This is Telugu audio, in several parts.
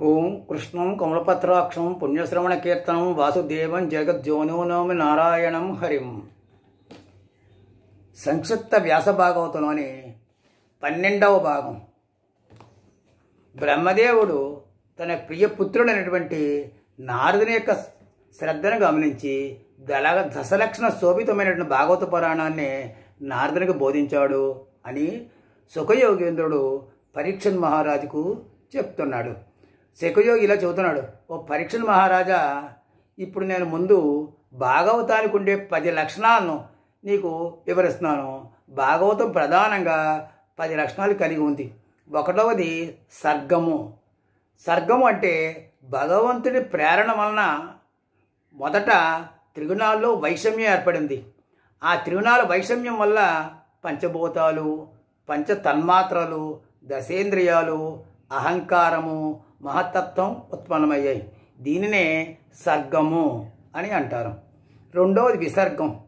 ఓం కృష్ణం కమలపత్రాక్షం పుణ్యశ్రవణ కీర్తనం వాసుదేవం జగజ్జోనో నోమి నారాయణం హరిం. సంక్షిప్త వ్యాస భాగవతంలోని పన్నెండవ భాగం. బ్రహ్మదేవుడు తన ప్రియ పుత్రుడైనటువంటి నారదుని యొక్క శ్రద్ధను గమనించి దళ దశలక్షణ శోభితమైనటువంటి భాగవత పురాణాన్ని నారదునికి బోధించాడు అని సుఖయోగేంద్రుడు పరీక్షన్ మహారాజుకు చెప్తున్నాడు. శకయోగి ఇలా చెబుతున్నాడు ఓ పరీక్షను మహారాజా ఇప్పుడు నేను ముందు భాగవతానికి ఉండే పది లక్షణాలను నీకు వివరిస్తున్నాను. భాగవతం ప్రధానంగా పది లక్షణాలు కలిగి ఉంది. ఒకటవది సర్గము. సర్గము అంటే భగవంతుడి ప్రేరణ వలన మొదట త్రిగుణాల్లో వైషమ్యం ఏర్పడింది. ఆ త్రిగుణాల వైషమ్యం వల్ల పంచభూతాలు పంచ తన్మాత్రలు దశేంద్రియాలు అహంకారము మహత్తత్వం ఉత్పన్నమయ్యాయి. దీనినే సర్గము అని అంటారు. రెండవది విసర్గం.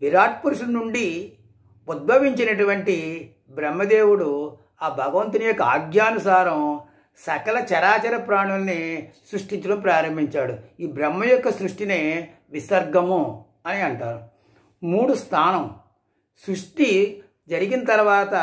విరాట్ పురుషుడి నుండి ఉద్భవించినటువంటి బ్రహ్మదేవుడు ఆ భగవంతుని యొక్క ఆజ్ఞానుసారం సకల చరాచర ప్రాణుల్ని సృష్టించడం ప్రారంభించాడు. ఈ బ్రహ్మ యొక్క సృష్టినే విసర్గము అని అంటారు. మూడు స్థానం. సృష్టి జరిగిన తర్వాత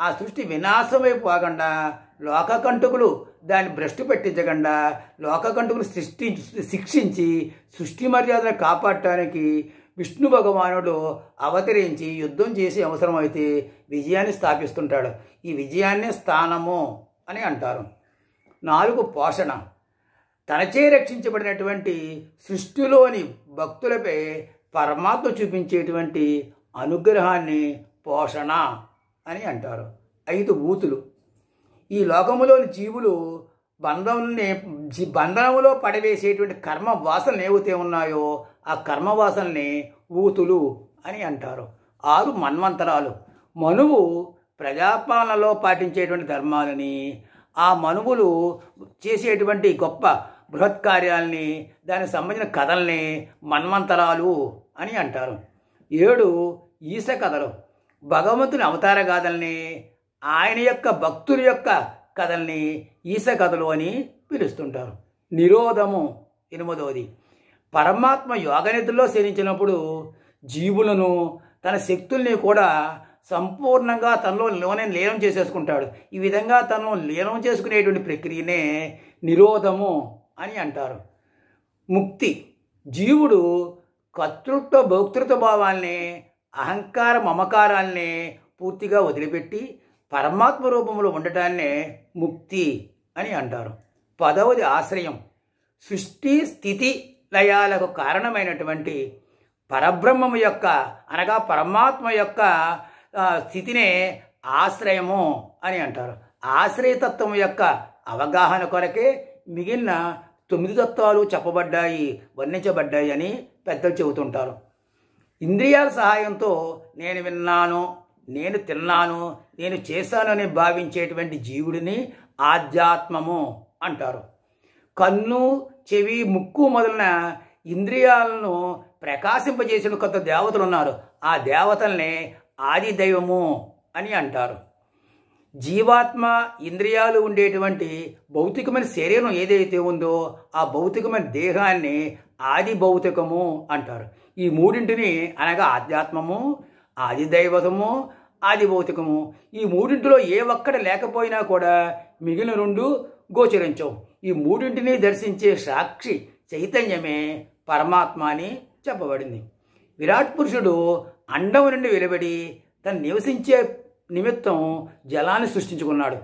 ఆ సృష్టి వినాశమైపోకుండా లోకకంటుకులు దాన్ని భ్రష్టు పెట్టించకుండా లోకకంటకులు సృష్టించి శిక్షించి సృష్టి మర్యాదను కాపాడటానికి విష్ణు భగవానుడు అవతరించి యుద్ధం చేసి అవసరమైతే విజయాన్ని స్థాపిస్తుంటాడు. ఈ విజయాన్నే స్థానము అని అంటారు. నాలుగు పోషణ. తనచే రక్షించబడినటువంటి సృష్టిలోని భక్తులపై పరమాత్మ చూపించేటువంటి అనుగ్రహాన్ని పోషణ అని అంటారు. ఐదు ఊతులు ఈ లోకములోని జీవులు బంధంని బంధనములో పడవేసేటువంటి కర్మ వాసనలు ఏవైతే ఉన్నాయో ఆ కర్మ వాసనల్ని ఊతులు అని అంటారు. ఆరు మన్వంతరాలు. మనువు ప్రజాపాలనలో పాటించేటువంటి ధర్మాలని ఆ మనువులు చేసేటువంటి గొప్ప బృహత్ కార్యాలని దానికి సంబంధించిన కథల్ని మన్వంతరాలు అని అంటారు. ఏడు ఈస కథలు. భగవంతుని అవతార గాథల్ని ఆయన యొక్క భక్తుల యొక్క కథల్ని ఈస కథలు అని పిలుస్తుంటారు. నిరోధము ఎనిమిదవది. పరమాత్మ యోగనిధిలో శరించినప్పుడు జీవులను తన శక్తుల్ని కూడా సంపూర్ణంగా తనలో లోనే లీనం చేసేసుకుంటాడు. ఈ విధంగా తనలో లీనం చేసుకునేటువంటి ప్రక్రియనే నిరోధము అని అంటారు. ముక్తి. జీవుడు కర్తృత్వ భోక్తృత్వ భావాల్ని అహంకార మమకారాల్ని పూర్తిగా వదిలిపెట్టి పరమాత్మ రూపంలో ఉండటాన్నే ముక్తి అని అంటారు. పదవది ఆశ్రయం. సృష్టి స్థితి లయాలకు కారణమైనటువంటి పరబ్రహ్మము యొక్క అనగా పరమాత్మ యొక్క స్థితినే ఆశ్రయము అని అంటారు. ఆశ్రయతత్వం యొక్క అవగాహన కొరకే మిగిలిన తొమ్మిది తత్వాలు చెప్పబడ్డాయి వర్ణించబడ్డాయి అని పెద్దలు చెబుతుంటారు. ఇంద్రియాల సహాయంతో నేను విన్నాను నేను తిన్నాను నేను చేశానని భావించేటువంటి జీవుడిని ఆధ్యాత్మము అంటారు. కన్ను చెవి ముక్కు మొదలైన ఇంద్రియాలను ప్రకాశింపజేసిన కొత్త దేవతలు ఉన్నారు ఆ దేవతల్ని ఆది దైవము అని అంటారు. జీవాత్మ ఇంద్రియాలు ఉండేటువంటి భౌతికమైన శరీరం ఏదైతే ఉందో ఆ భౌతికమైన దేహాన్ని ఆది భౌతికము అంటారు. ఈ మూడింటిని అనగా ఆధ్యాత్మము ఆది దైవతము ఆది భౌతికము. ఈ మూడింటిలో ఏ ఒక్కటి లేకపోయినా కూడా మిగిలిన రెండు గోచరించవు. ఈ మూడింటిని దర్శించే సాక్షి చైతన్యమే పరమాత్మ అని చెప్పబడింది. విరాట్ పురుషుడు అండం నుండి వెలువడి తను నివసించే నిమిత్తం జలాన్ని సృష్టించుకున్నాడు.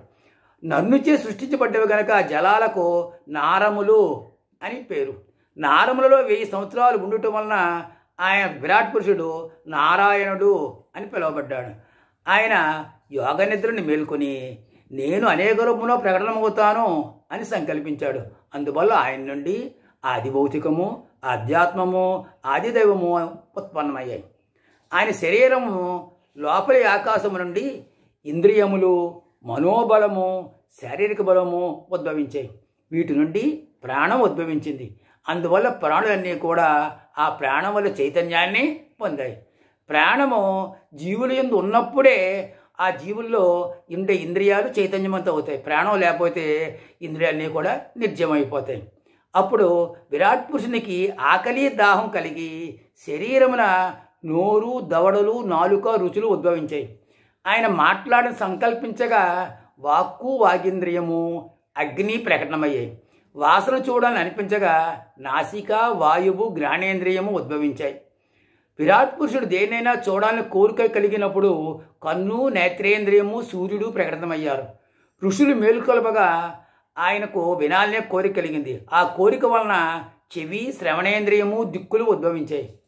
నన్నుచే సృష్టించబడ్డవి కనుక జలాలకు నారములు అని పేరు. నారములలో వెయ్యి సంవత్సరాలు ఉండటం వలన ఆయన విరాట్ పురుషుడు నారాయణుడు అని పిలువబడ్డాడు. ఆయన యోగ నిద్రని మేల్కొని నేను అనేక రూపంలో ప్రకటనమవుతాను అని సంకల్పించాడు. అందువల్ల ఆయన నుండి ఆది భౌతికము ఆధ్యాత్మము ఆది దైవము ఉత్పన్నమయ్యాయి. ఆయన శరీరము లోపలి ఆకాశము నుండి ఇంద్రియములు మనోబలము శారీరక బలము ఉద్భవించాయి. వీటి నుండి ప్రాణం ఉద్భవించింది. అందువల్ల ప్రాణులన్నీ కూడా ఆ ప్రాణం వల్ల చైతన్యాన్ని పొందాయి. ప్రాణము జీవుల ఎందు ఉన్నప్పుడే ఆ జీవుల్లో ఉండే ఇంద్రియాలు చైతన్యవంతం అవుతాయి. ప్రాణం లేకపోతే ఇంద్రియాలన్నీ కూడా నిర్జమైపోతాయి అప్పుడు విరాట్ పురుషునికి ఆకలి దాహం కలిగి శరీరమున నోరు దవడలు నాలుక రుచులు ఉద్భవించాయి. ఆయన మాట్లాడిన సంకల్పించగా వాక్కు వాగింద్రియము అగ్ని ప్రకటనమయ్యాయి. వాసన చూడాలని అనిపించగా నాసిక వాయువు జ్ఞానేంద్రియము ఉద్భవించాయి. విరాట్ పురుషుడు దేనైనా చూడాలని కోరిక కలిగినప్పుడు కన్ను నేత్రేంద్రియము సూర్యుడు ప్రకటనమయ్యారు ఋషులు మేలుకొలపగా ఆయనకు వినాలనే కోరిక కలిగింది. ఆ కోరిక వలన చెవి శ్రవణేంద్రియము దిక్కులు ఉద్భవించాయి.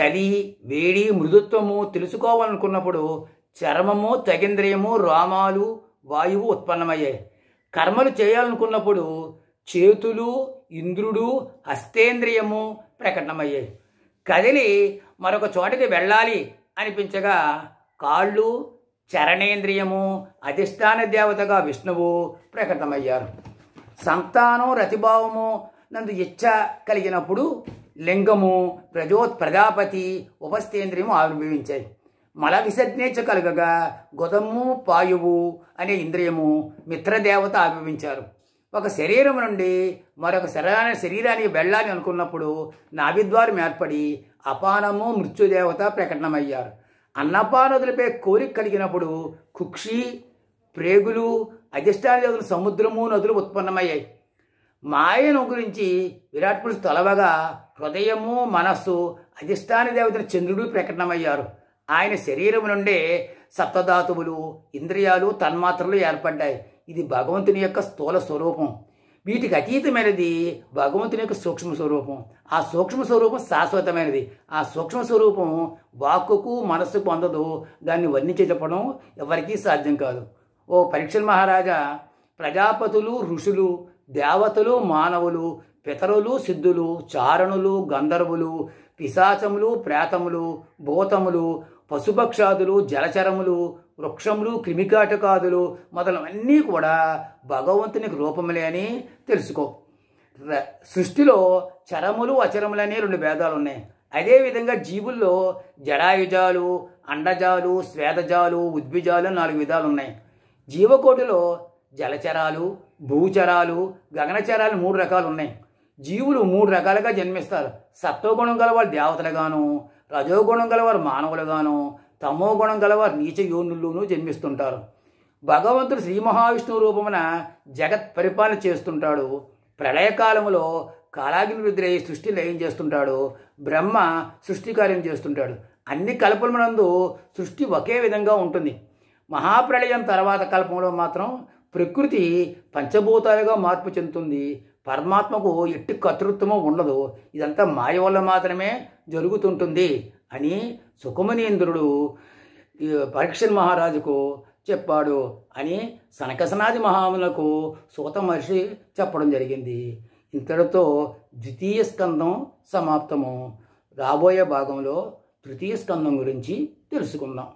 చలి వేడి మృదుత్వము తెలుసుకోవాలనుకున్నప్పుడు చర్మము తగింద్రియము రోమాలు వాయువు ఉత్పన్నమయ్యాయి. కర్మలు చేయాలనుకున్నప్పుడు చేతులు ఇంద్రుడు హస్తేంద్రియము ప్రకటనమయ్యాయి కదిలి మరొక చోటికి వెళ్ళాలి అనిపించగా కాళ్ళు చరణేంద్రియము అధిష్టాన దేవతగా విష్ణువు ప్రకటమయ్యారు సంతానం రతిభావము నందు ఇచ్చ కలిగినప్పుడు లింగము ప్రజో ప్రజాపతి ఉపస్థేంద్రియము ఆవిర్భవించాయి. మల విసర్జనేచ కలగగా గొదము పాయువు అనే ఇంద్రియము మిత్రదేవత ఆవిర్భించారు ఒక శరీరం నుండి మరొక శరీరాన్ని శరీరానికి వెళ్ళాలి అనుకున్నప్పుడు నాభిద్వారం ఏర్పడి అపానము మృత్యుదేవత ప్రకటనమయ్యారు. అన్నపానదులపై కోరిక కలిగినప్పుడు కుక్షి ప్రేగులు అధిష్టాన దేవతలు సముద్రము నదులు ఉత్పన్నమయ్యాయి. మాయను గురించి విరాట్ పురుషు తొలవగా హృదయము మనస్సు అధిష్టాన దేవతల చంద్రుడు ప్రకటనమయ్యారు. ఆయన శరీరం నుండే సప్తధాతువులు ఇంద్రియాలు తన్మాత్రలు ఏర్పడ్డాయి. ఇది భగవంతుని యొక్క స్థూల స్వరూపం. వీటికి అతీతమైనది భగవంతుని యొక్క సూక్ష్మ స్వరూపం. ఆ సూక్ష్మ స్వరూపం శాశ్వతమైనది. ఆ సూక్ష్మ స్వరూపం వాక్కుకు మనస్సుకు అందదు. దాన్ని వర్ణించి చెప్పడం ఎవరికీ సాధ్యం కాదు. ఓ పరీక్షల మహారాజా ప్రజాపతులు ఋషులు దేవతలు మానవులు పితరులు సిద్ధులు చారణులు గంధర్వులు పిశాచములు ప్రేతములు భూతములు పశుపక్షాదులు జలచరములు వృక్షములు క్రిమికాటకాదులు మొదలవన్నీ కూడా భగవంతునికి రూపములే అని తెలుసుకో. సృష్టిలో చరములు అచరములనే రెండు భేదాలు ఉన్నాయి. అదేవిధంగా జీవుల్లో జడాయుజాలు అండజాలు శ్వేతజాలు ఉద్భిజాలు నాలుగు విధాలు ఉన్నాయి. జీవకోటిలో జలచరాలు భూచరాలు గగనచరాలు మూడు రకాలు ఉన్నాయి. జీవులు మూడు రకాలుగా జన్మిస్తారు. సత్వగుణం గలవారు దేవతలుగాను రజోగుణం గలవారు మానవులుగాను తమో గుణం గలవారు నీచ యోనుల్లోనూ జన్మిస్తుంటారు. భగవంతుడు శ్రీ మహావిష్ణువు రూపమున జగత్ పరిపాలన చేస్తుంటాడు. ప్రళయకాలములో కాలాగ్ని రుద్రయ్యి సృష్టి లయం చేస్తుంటాడు. బ్రహ్మ సృష్టి కార్యం చేస్తుంటాడు. అన్ని కల్పములందు సృష్టి ఒకే విధంగా ఉంటుంది. మహాప్రళయం తర్వాత కల్పంలో మాత్రం ప్రకృతి పంచభూతాలుగా మార్పు చెందుతుంది. పరమాత్మకు ఎట్టి కర్తృత్వము ఉండదు. ఇదంతా మాయ వల్ల మాత్రమే జరుగుతుంటుంది. అని సుఖమనీంద్రుడు ఈ మహారాజుకు చెప్పాడు అని సనకసనాది మహాములకు సూత మహర్షి చెప్పడం జరిగింది. ఇంతటితో ద్వితీయ స్కందం సమాప్తము. రాబోయే భాగంలో తృతీయ స్కందం గురించి తెలుసుకుందాం.